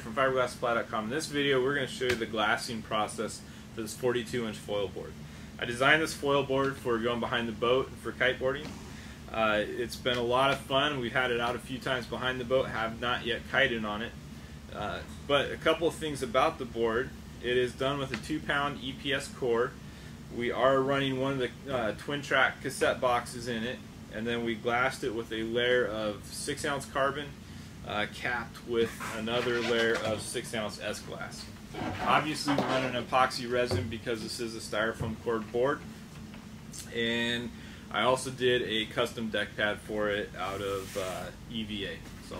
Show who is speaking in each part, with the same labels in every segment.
Speaker 1: from fiberglasssupply.com. In this video, we're going to show you the glassing process for this 42-inch foil board. I designed this foil board for going behind the boat for kiteboarding. Uh, it's been a lot of fun. We've had it out a few times behind the boat, have not yet kited on it. Uh, but a couple of things about the board. It is done with a 2-pound EPS core. We are running one of the uh, twin track cassette boxes in it, and then we glassed it with a layer of 6 ounce carbon uh, capped with another layer of 6 ounce S glass. Obviously we run an epoxy resin because this is a styrofoam core board and I also did a custom deck pad for it out of uh, EVA. So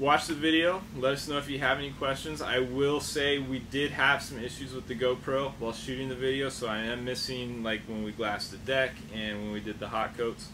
Speaker 1: watch the video, let us know if you have any questions. I will say we did have some issues with the GoPro while shooting the video so I am missing like when we glassed the deck and when we did the hot coats.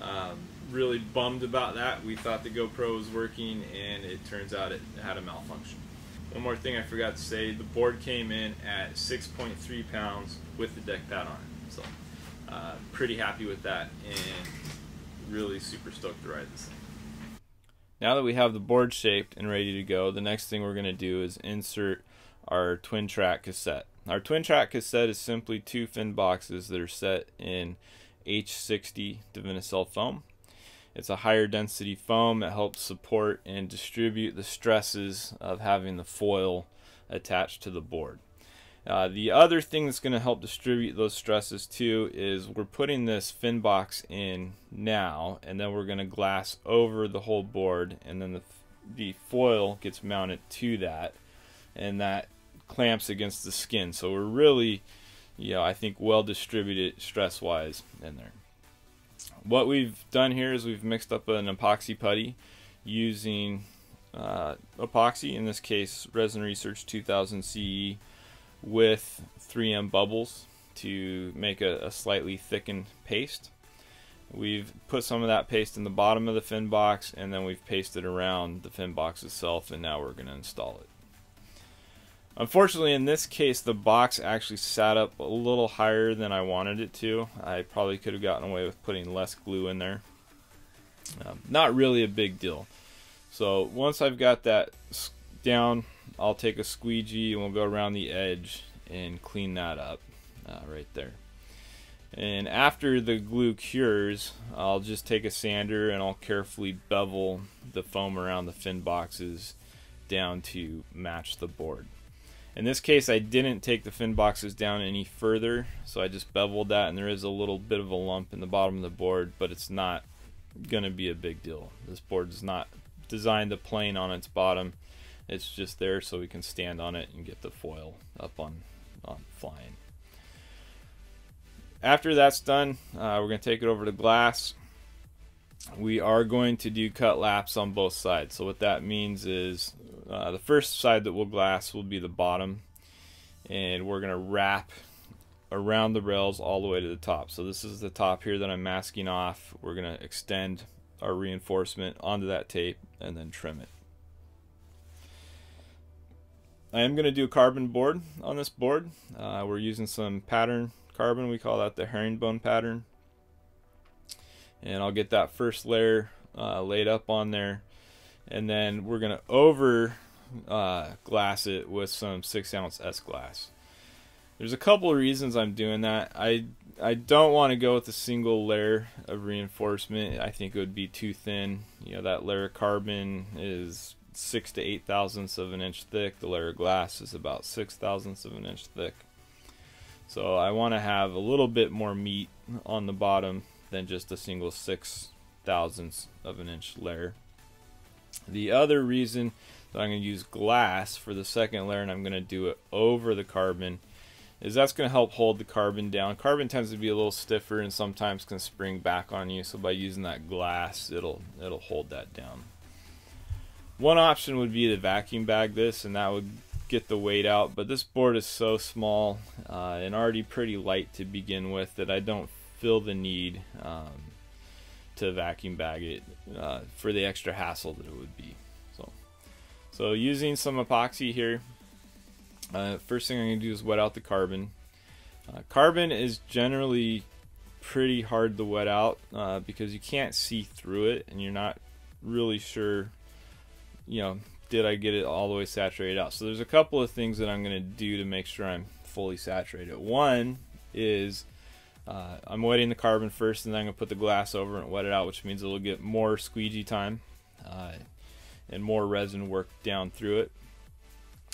Speaker 1: Um, really bummed about that. We thought the GoPro was working and it turns out it had a malfunction. One more thing I forgot to say, the board came in at 6.3 pounds with the deck pad on it. So uh, pretty happy with that and really super stoked to ride this thing. Now that we have the board shaped and ready to go, the next thing we're going to do is insert our twin track cassette. Our twin track cassette is simply two fin boxes that are set in H60 Divinycell foam. It's a higher density foam that helps support and distribute the stresses of having the foil attached to the board. Uh, the other thing that's going to help distribute those stresses too is we're putting this fin box in now and then we're going to glass over the whole board and then the, the foil gets mounted to that and that clamps against the skin so we're really you know I think well distributed stress wise in there what we've done here is we've mixed up an epoxy putty using uh, epoxy, in this case Resin Research 2000 CE, with 3M bubbles to make a, a slightly thickened paste. We've put some of that paste in the bottom of the fin box and then we've pasted around the fin box itself and now we're going to install it. Unfortunately, in this case, the box actually sat up a little higher than I wanted it to. I probably could have gotten away with putting less glue in there. Um, not really a big deal. So once I've got that down, I'll take a squeegee and we'll go around the edge and clean that up uh, right there. And after the glue cures, I'll just take a sander and I'll carefully bevel the foam around the fin boxes down to match the board. In this case, I didn't take the fin boxes down any further, so I just beveled that, and there is a little bit of a lump in the bottom of the board, but it's not going to be a big deal. This board is not designed to plane on its bottom. It's just there so we can stand on it and get the foil up on, on flying. After that's done, uh, we're going to take it over to glass. We are going to do cut laps on both sides. So what that means is uh, the first side that we'll glass will be the bottom and we're going to wrap around the rails all the way to the top. So this is the top here that I'm masking off. We're going to extend our reinforcement onto that tape and then trim it. I am going to do a carbon board on this board. Uh, we're using some pattern carbon. We call that the herringbone pattern. And I'll get that first layer uh, laid up on there and then we're gonna over uh, glass it with some six ounce S glass. There's a couple of reasons I'm doing that. I I don't want to go with a single layer of reinforcement. I think it would be too thin. You know that layer of carbon is six to eight thousandths of an inch thick. The layer of glass is about six thousandths of an inch thick. So I want to have a little bit more meat on the bottom than just a single six thousandths of an inch layer. The other reason that I'm going to use glass for the second layer and I'm going to do it over the carbon is that's going to help hold the carbon down. Carbon tends to be a little stiffer and sometimes can spring back on you, so by using that glass, it'll it'll hold that down. One option would be to vacuum bag this, and that would get the weight out. But this board is so small uh, and already pretty light to begin with that I don't feel the need um, to vacuum bag it uh, for the extra hassle that it would be. So, so using some epoxy here, uh, first thing I'm going to do is wet out the carbon. Uh, carbon is generally pretty hard to wet out uh, because you can't see through it and you're not really sure, you know, did I get it all the way saturated out? So there's a couple of things that I'm going to do to make sure I'm fully saturated. One is uh, I'm wetting the carbon first, and then I'm to put the glass over and wet it out, which means it'll get more squeegee time uh, and more resin work down through it.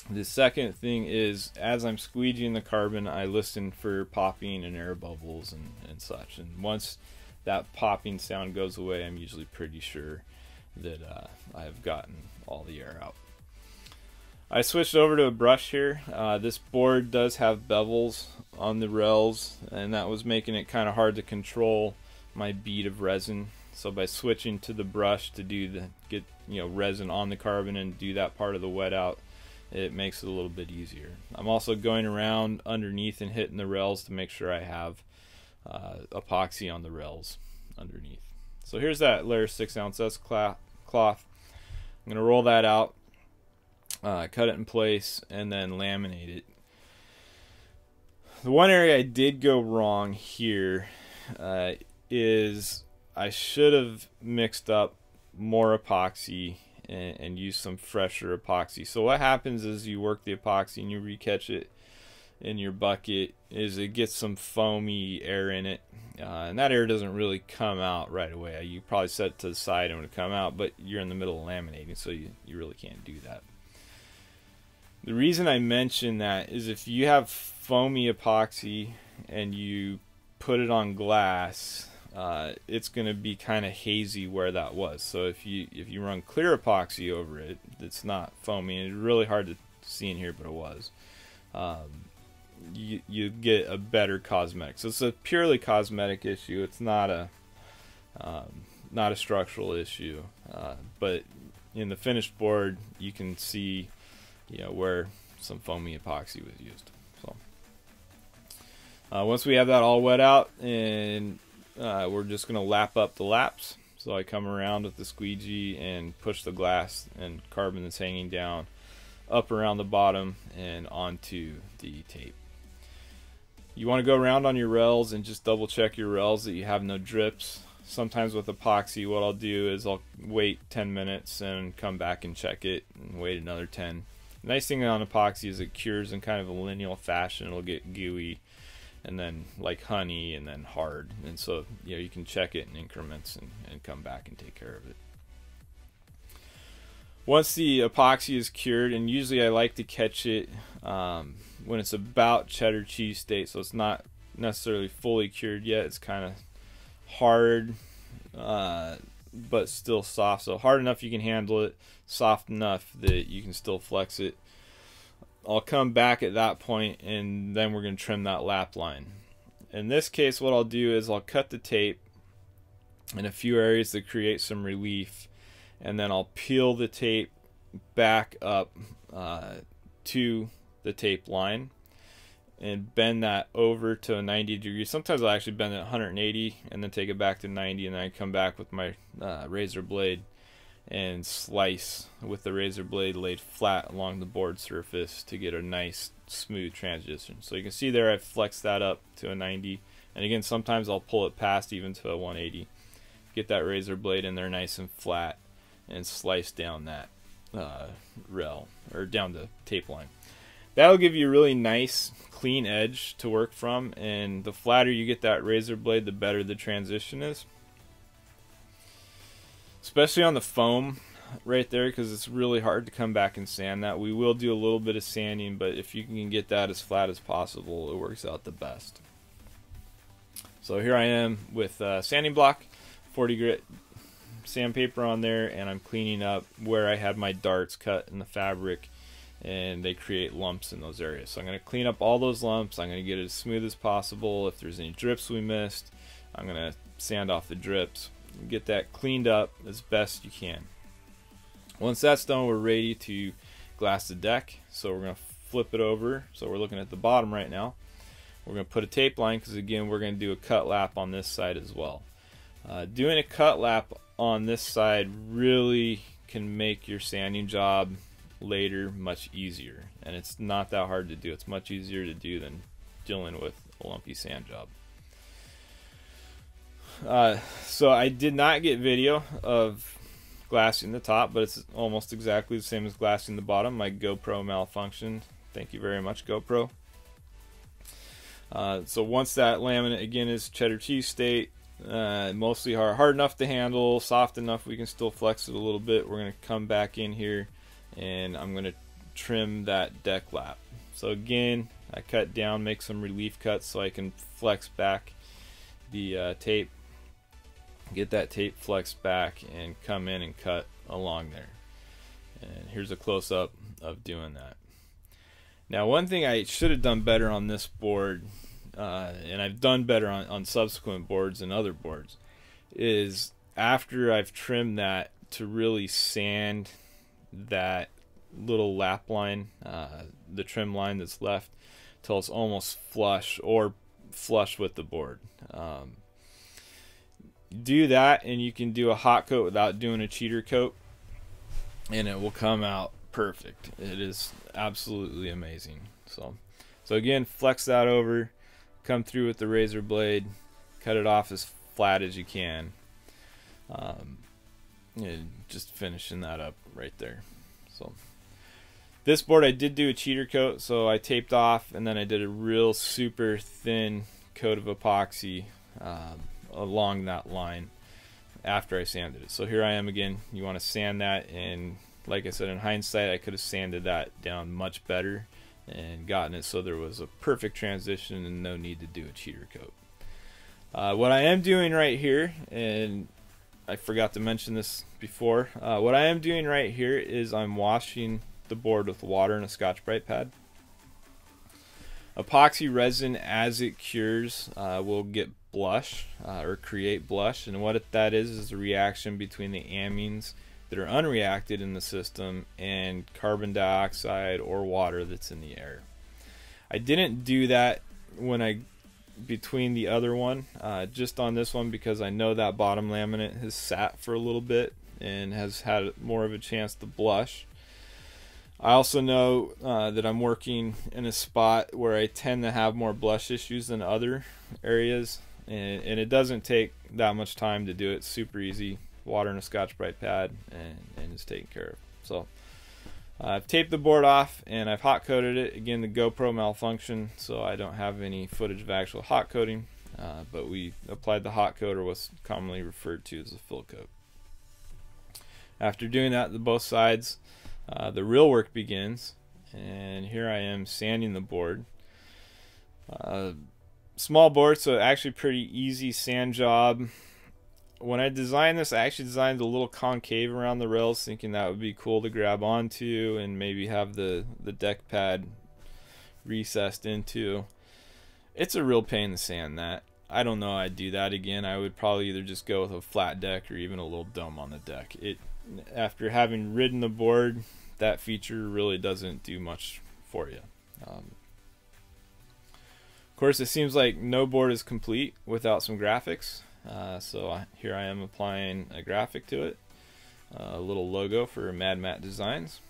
Speaker 1: The second thing is, as I'm squeegeeing the carbon, I listen for popping and air bubbles and, and such. And once that popping sound goes away, I'm usually pretty sure that uh, I've gotten all the air out. I switched over to a brush here. Uh, this board does have bevels on the rails, and that was making it kind of hard to control my bead of resin. So by switching to the brush to do the get you know resin on the carbon and do that part of the wet out, it makes it a little bit easier. I'm also going around underneath and hitting the rails to make sure I have uh, epoxy on the rails underneath. So here's that layer 6 ounce S cloth. I'm going to roll that out, uh, cut it in place, and then laminate it. The one area I did go wrong here uh, is I should have mixed up more epoxy and, and use some fresher epoxy. So what happens is you work the epoxy and you recatch it in your bucket is it gets some foamy air in it uh, and that air doesn't really come out right away you probably set it to the side and it would come out but you're in the middle of laminating so you, you really can't do that the reason I mention that is if you have foamy epoxy and you put it on glass uh, it's going to be kind of hazy where that was. So if you if you run clear epoxy over it, it's not foamy. And it's really hard to see in here, but it was. Um, you you get a better cosmetic. So it's a purely cosmetic issue. It's not a um, not a structural issue. Uh, but in the finished board, you can see you know where some foamy epoxy was used. So uh, once we have that all wet out and uh, we're just going to lap up the laps. So I come around with the squeegee and push the glass and carbon that's hanging down up around the bottom and onto the tape. You want to go around on your rails and just double check your rails that you have no drips. Sometimes with epoxy, what I'll do is I'll wait 10 minutes and come back and check it and wait another 10. Nice thing on epoxy is it cures in kind of a lineal fashion. It'll get gooey and then like honey and then hard. And so you know you can check it in increments and, and come back and take care of it. Once the epoxy is cured and usually I like to catch it um, when it's about cheddar cheese state so it's not necessarily fully cured yet. It's kind of hard uh, but still soft. So hard enough you can handle it soft enough that you can still flex it. I'll come back at that point and then we're going to trim that lap line. In this case, what I'll do is I'll cut the tape in a few areas to create some relief and then I'll peel the tape back up uh, to the tape line and bend that over to a 90 degrees. Sometimes I'll actually bend it 180 and then take it back to 90 and then I come back with my uh, razor blade and slice with the razor blade laid flat along the board surface to get a nice smooth transition. So you can see there I've flexed that up to a 90 and again sometimes I'll pull it past even to a 180. Get that razor blade in there nice and flat and slice down that uh, rail or down the tape line. That'll give you a really nice clean edge to work from and the flatter you get that razor blade the better the transition is especially on the foam right there because it's really hard to come back and sand that. We will do a little bit of sanding, but if you can get that as flat as possible, it works out the best. So here I am with uh, sanding block, 40 grit sandpaper on there, and I'm cleaning up where I had my darts cut in the fabric and they create lumps in those areas. So I'm going to clean up all those lumps. I'm going to get it as smooth as possible. If there's any drips we missed, I'm going to sand off the drips get that cleaned up as best you can. Once that's done, we're ready to glass the deck. So we're going to flip it over. So we're looking at the bottom right now. We're going to put a tape line because again, we're going to do a cut lap on this side as well. Uh, doing a cut lap on this side really can make your sanding job later much easier. And it's not that hard to do. It's much easier to do than dealing with a lumpy sand job. Uh, so I did not get video of glassing the top, but it's almost exactly the same as glassing the bottom. My GoPro malfunctioned. Thank you very much, GoPro. Uh, so once that laminate again is cheddar cheese state, uh, mostly hard, hard enough to handle, soft enough we can still flex it a little bit. We're going to come back in here and I'm going to trim that deck lap. So again, I cut down, make some relief cuts so I can flex back the uh, tape, get that tape flexed back and come in and cut along there. And here's a close up of doing that. Now one thing I should have done better on this board, uh, and I've done better on, on subsequent boards and other boards, is after I've trimmed that to really sand that little lap line, uh, the trim line that's left, till it's almost flush or flush with the board. Um, do that, and you can do a hot coat without doing a cheater coat, and it will come out perfect. It is absolutely amazing. So, so again, flex that over, come through with the razor blade, cut it off as flat as you can. Um, just finishing that up right there. So. This board I did do a cheater coat, so I taped off and then I did a real super thin coat of epoxy um, along that line after I sanded it. So here I am again. You want to sand that and like I said in hindsight I could have sanded that down much better and gotten it so there was a perfect transition and no need to do a cheater coat. Uh, what I am doing right here, and I forgot to mention this before, uh, what I am doing right here is I'm washing the board with water and a Scotch-Brite pad. Epoxy resin, as it cures, uh, will get blush uh, or create blush. And what that is is a reaction between the amines that are unreacted in the system and carbon dioxide or water that's in the air. I didn't do that when I between the other one, uh, just on this one because I know that bottom laminate has sat for a little bit and has had more of a chance to blush. I also know uh, that I'm working in a spot where I tend to have more blush issues than other areas, and, and it doesn't take that much time to do it. super easy. Water and a Scotch-Brite pad, and, and it's taken care of. So I've taped the board off, and I've hot coated it. Again, the GoPro malfunction, so I don't have any footage of actual hot coating, uh, but we applied the hot coat, or what's commonly referred to as a fill coat. After doing that to both sides, uh, the real work begins, and here I am sanding the board. Uh, small board, so actually pretty easy sand job. When I designed this, I actually designed a little concave around the rails, thinking that would be cool to grab onto and maybe have the, the deck pad recessed into. It's a real pain to sand that. I don't know I'd do that again. I would probably either just go with a flat deck or even a little dome on the deck. It after having ridden the board that feature really doesn't do much for you. Um, of course, it seems like no board is complete without some graphics. Uh, so I, here I am applying a graphic to it, uh, a little logo for Mad Matt Designs.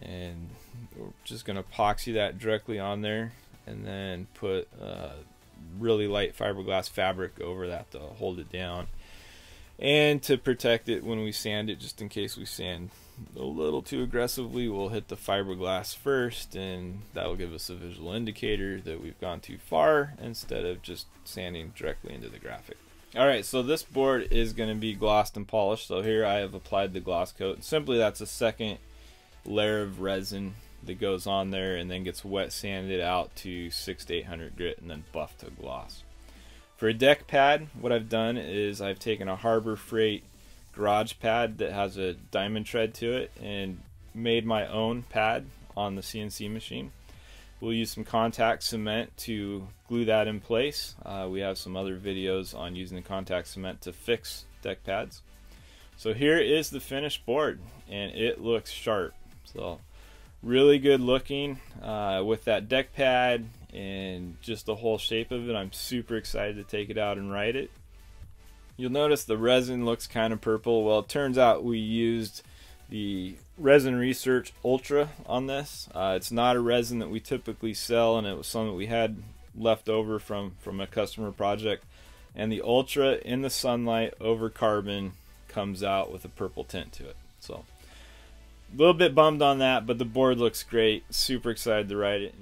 Speaker 1: And we're just going to epoxy that directly on there and then put uh, really light fiberglass fabric over that to hold it down and to protect it when we sand it just in case we sand a little too aggressively we'll hit the fiberglass first and that'll give us a visual indicator that we've gone too far instead of just sanding directly into the graphic alright so this board is going to be glossed and polished so here I have applied the gloss coat simply that's a second layer of resin that goes on there and then gets wet sanded out to 6 to 800 grit and then buffed to gloss for a deck pad, what I've done is I've taken a Harbor Freight garage pad that has a diamond tread to it and made my own pad on the CNC machine. We'll use some contact cement to glue that in place. Uh, we have some other videos on using the contact cement to fix deck pads. So here is the finished board and it looks sharp. So really good looking uh, with that deck pad and just the whole shape of it. I'm super excited to take it out and write it. You'll notice the resin looks kind of purple. Well, it turns out we used the Resin Research Ultra on this. Uh, it's not a resin that we typically sell, and it was something that we had left over from, from a customer project. And the Ultra in the sunlight over carbon comes out with a purple tint to it. So a little bit bummed on that, but the board looks great. Super excited to ride it.